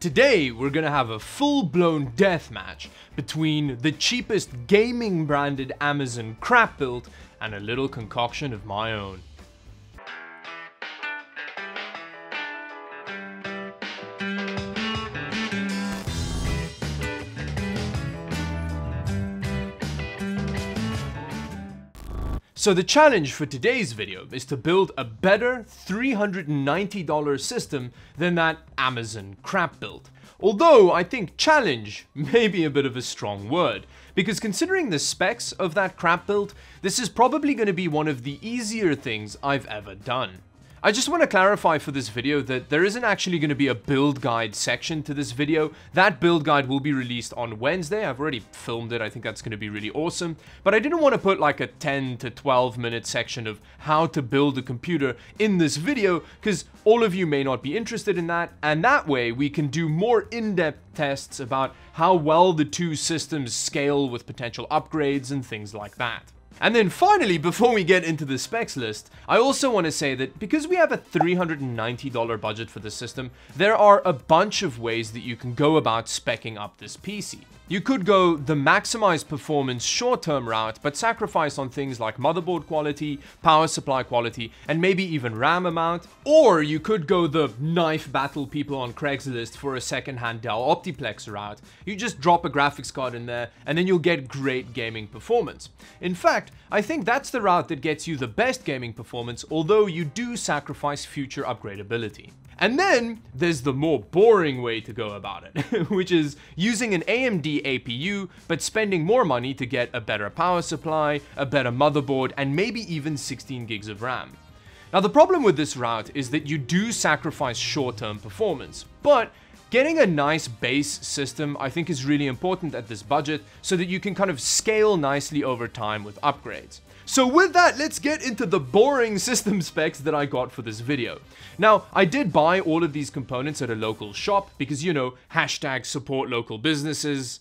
Today, we're gonna have a full-blown deathmatch between the cheapest gaming-branded Amazon crap build and a little concoction of my own. So the challenge for today's video is to build a better $390 system than that Amazon crap build. Although I think challenge may be a bit of a strong word, because considering the specs of that crap build, this is probably going to be one of the easier things I've ever done. I just want to clarify for this video that there isn't actually going to be a build guide section to this video. That build guide will be released on Wednesday. I've already filmed it. I think that's going to be really awesome. But I didn't want to put like a 10 to 12 minute section of how to build a computer in this video because all of you may not be interested in that. And that way we can do more in-depth tests about how well the two systems scale with potential upgrades and things like that. And then finally, before we get into the specs list, I also want to say that because we have a $390 budget for the system, there are a bunch of ways that you can go about specking up this PC. You could go the maximize performance short-term route, but sacrifice on things like motherboard quality, power supply quality, and maybe even RAM amount. Or you could go the knife battle people on Craigslist for a second-hand Dell Optiplex route. You just drop a graphics card in there, and then you'll get great gaming performance. In fact, I think that's the route that gets you the best gaming performance, although you do sacrifice future upgradability. And then there's the more boring way to go about it, which is using an AMD APU, but spending more money to get a better power supply, a better motherboard, and maybe even 16 gigs of RAM. Now the problem with this route is that you do sacrifice short-term performance, but Getting a nice base system I think is really important at this budget so that you can kind of scale nicely over time with upgrades. So with that, let's get into the boring system specs that I got for this video. Now, I did buy all of these components at a local shop because, you know, hashtag support local businesses,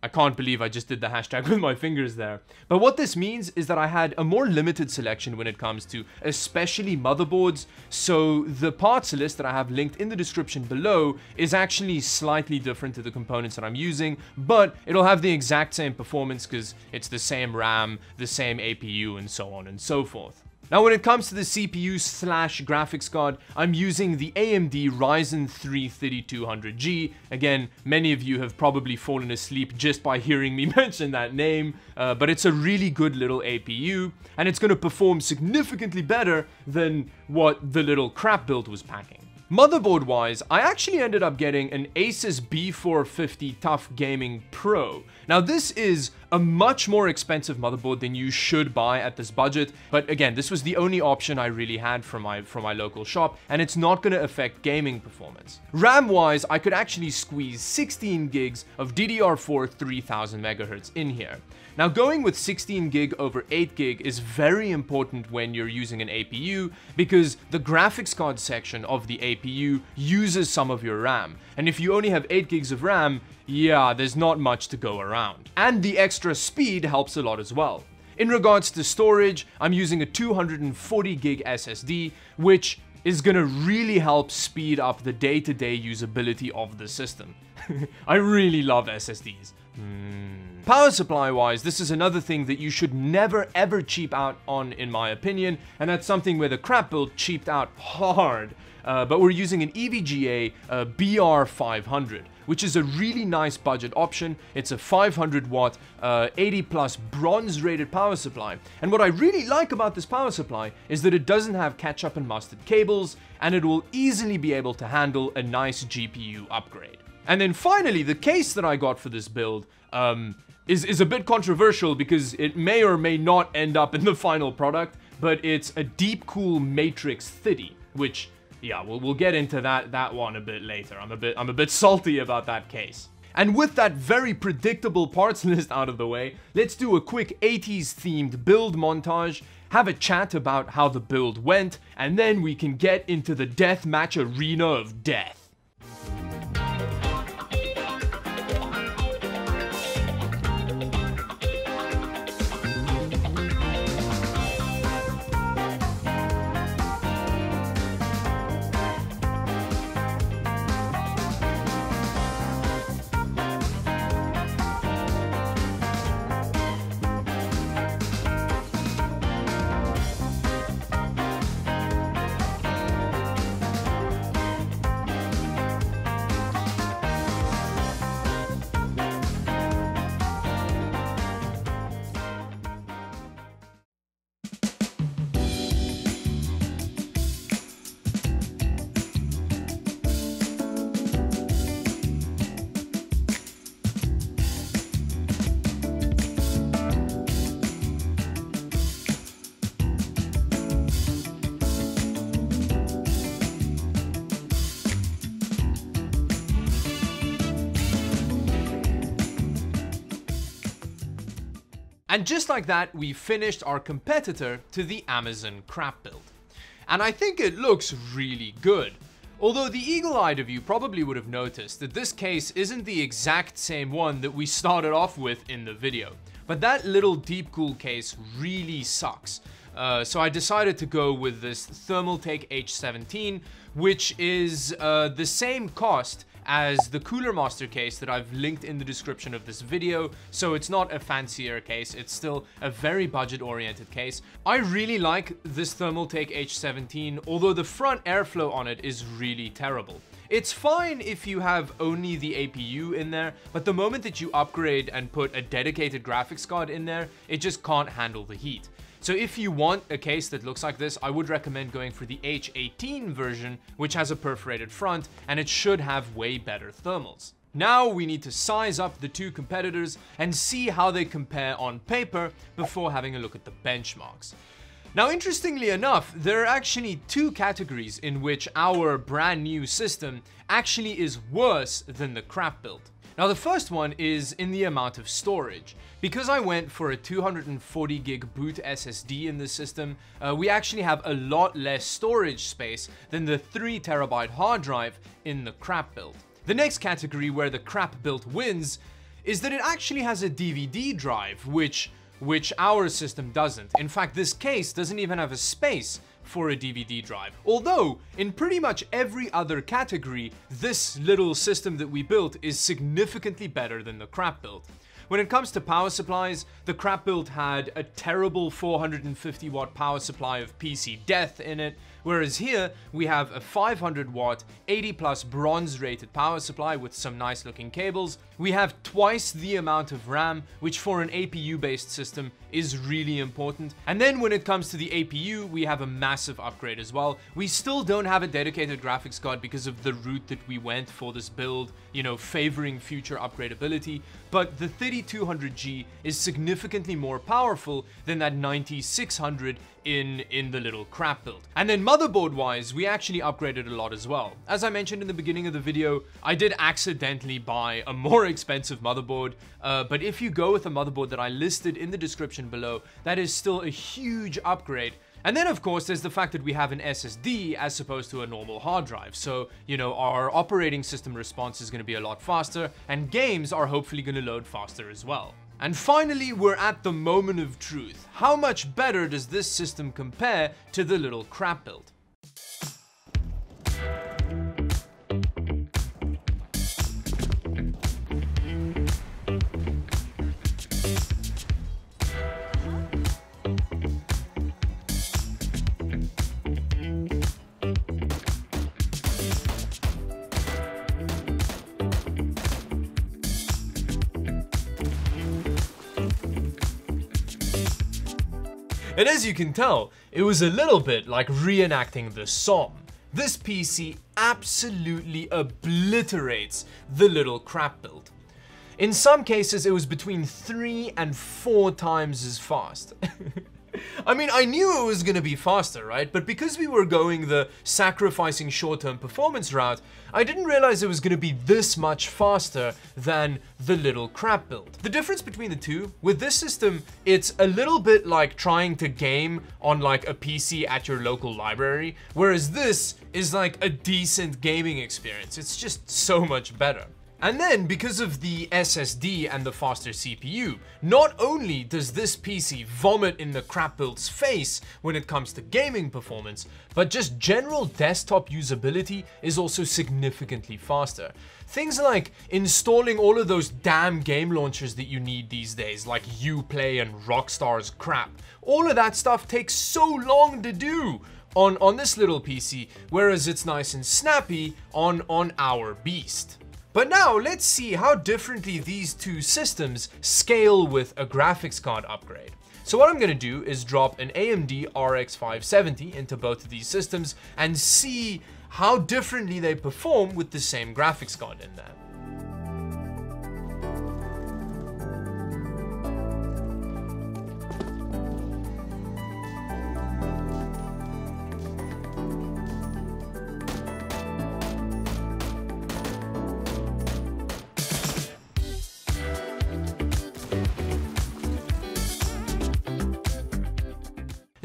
I can't believe I just did the hashtag with my fingers there. But what this means is that I had a more limited selection when it comes to especially motherboards, so the parts list that I have linked in the description below is actually slightly different to the components that I'm using, but it'll have the exact same performance because it's the same RAM, the same APU, and so on and so forth. Now when it comes to the CPU slash graphics card, I'm using the AMD Ryzen 3 3200G. Again, many of you have probably fallen asleep just by hearing me mention that name, uh, but it's a really good little APU, and it's going to perform significantly better than what the little crap build was packing. Motherboard wise, I actually ended up getting an Asus B450 TUF Gaming Pro. Now this is a much more expensive motherboard than you should buy at this budget, but again, this was the only option I really had from my, from my local shop, and it's not going to affect gaming performance. RAM wise, I could actually squeeze 16 gigs of DDR4 3000 MHz in here. Now going with 16 gig over 8 gig is very important when you're using an APU because the graphics card section of the APU uses some of your RAM. And if you only have 8 gigs of RAM, yeah, there's not much to go around. And the extra speed helps a lot as well. In regards to storage, I'm using a 240 gig SSD, which is gonna really help speed up the day-to-day -day usability of the system. I really love SSDs. Mm. Power supply wise, this is another thing that you should never ever cheap out on in my opinion, and that's something where the crap build cheaped out hard. Uh, but we're using an EVGA uh, BR500, which is a really nice budget option. It's a 500 watt, uh, 80 plus bronze rated power supply. And what I really like about this power supply is that it doesn't have ketchup and mustard cables, and it will easily be able to handle a nice GPU upgrade. And then finally, the case that I got for this build, um, is, is a bit controversial because it may or may not end up in the final product, but it's a Deepcool Matrix 30, which, yeah, we'll, we'll get into that, that one a bit later. I'm a bit, I'm a bit salty about that case. And with that very predictable parts list out of the way, let's do a quick 80s themed build montage, have a chat about how the build went, and then we can get into the deathmatch arena of death. And just like that, we finished our competitor to the Amazon crap build. And I think it looks really good. Although the eagle-eyed of you probably would have noticed that this case isn't the exact same one that we started off with in the video. But that little Deepcool case really sucks. Uh, so I decided to go with this Thermaltake H17, which is uh, the same cost as the Cooler Master case that I've linked in the description of this video, so it's not a fancier case, it's still a very budget-oriented case. I really like this Thermaltake H17, although the front airflow on it is really terrible. It's fine if you have only the APU in there, but the moment that you upgrade and put a dedicated graphics card in there, it just can't handle the heat. So if you want a case that looks like this, I would recommend going for the H18 version, which has a perforated front, and it should have way better thermals. Now we need to size up the two competitors and see how they compare on paper before having a look at the benchmarks. Now interestingly enough, there are actually two categories in which our brand new system actually is worse than the crap build. Now the first one is in the amount of storage. Because I went for a 240 gig boot SSD in the system, uh, we actually have a lot less storage space than the 3 terabyte hard drive in the crap build. The next category where the crap build wins is that it actually has a DVD drive, which which our system doesn't. In fact, this case doesn't even have a space for a DVD drive. Although, in pretty much every other category, this little system that we built is significantly better than the crap build. When it comes to power supplies, the crap build had a terrible 450 watt power supply of PC death in it, whereas here we have a 500 watt, 80 plus bronze rated power supply with some nice looking cables. We have twice the amount of RAM, which for an APU based system is really important. And then when it comes to the APU, we have a massive upgrade as well. We still don't have a dedicated graphics card because of the route that we went for this build, you know, favoring future upgradability, but the 3200G is significantly more powerful than that 9600 in, in the little crap build. And then motherboard wise, we actually upgraded a lot as well. As I mentioned in the beginning of the video, I did accidentally buy a more expensive motherboard, uh, but if you go with a motherboard that I listed in the description below, that is still a huge upgrade and then of course there's the fact that we have an SSD as opposed to a normal hard drive. So, you know, our operating system response is going to be a lot faster and games are hopefully going to load faster as well. And finally, we're at the moment of truth. How much better does this system compare to the little crap build? And as you can tell, it was a little bit like reenacting the Somme. This PC absolutely obliterates the little crap build. In some cases, it was between three and four times as fast. I mean, I knew it was gonna be faster, right? But because we were going the sacrificing short-term performance route, I didn't realize it was gonna be this much faster than the little crap build. The difference between the two, with this system, it's a little bit like trying to game on like a PC at your local library, whereas this is like a decent gaming experience. It's just so much better. And then, because of the SSD and the faster CPU, not only does this PC vomit in the crap build's face when it comes to gaming performance, but just general desktop usability is also significantly faster. Things like installing all of those damn game launchers that you need these days, like Uplay and Rockstar's crap. All of that stuff takes so long to do on, on this little PC, whereas it's nice and snappy on, on our beast. But now let's see how differently these two systems scale with a graphics card upgrade. So what I'm gonna do is drop an AMD RX 570 into both of these systems and see how differently they perform with the same graphics card in there.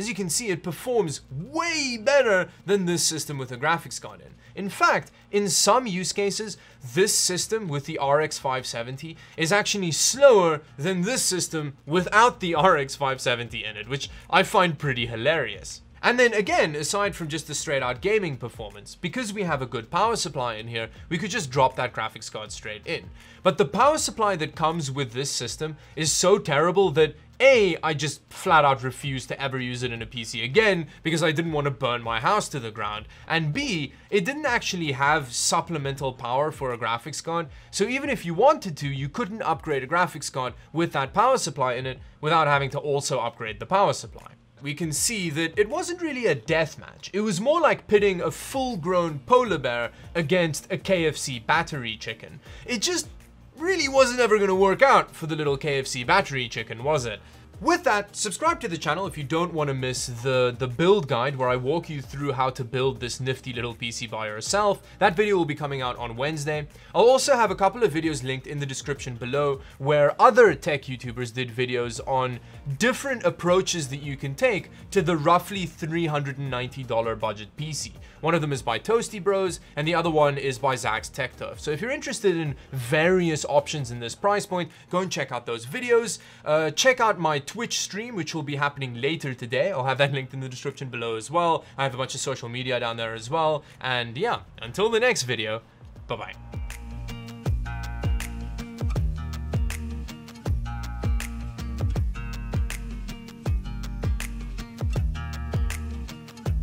As you can see, it performs way better than this system with a graphics card in. In fact, in some use cases, this system with the RX 570 is actually slower than this system without the RX 570 in it, which I find pretty hilarious. And then again, aside from just the straight out gaming performance, because we have a good power supply in here, we could just drop that graphics card straight in. But the power supply that comes with this system is so terrible that a, I just flat out refused to ever use it in a PC again because I didn't want to burn my house to the ground. And B, it didn't actually have supplemental power for a graphics card. So even if you wanted to, you couldn't upgrade a graphics card with that power supply in it without having to also upgrade the power supply we can see that it wasn't really a death match. It was more like pitting a full-grown polar bear against a KFC battery chicken. It just really wasn't ever gonna work out for the little KFC battery chicken, was it? With that, subscribe to the channel if you don't want to miss the, the build guide where I walk you through how to build this nifty little PC by yourself. That video will be coming out on Wednesday. I'll also have a couple of videos linked in the description below where other tech YouTubers did videos on different approaches that you can take to the roughly $390 budget PC. One of them is by Toasty Bros and the other one is by Zach's Tech Turf. So if you're interested in various options in this price point, go and check out those videos. Uh, check out my Twitch stream, which will be happening later today. I'll have that linked in the description below as well. I have a bunch of social media down there as well. And yeah, until the next video, bye-bye.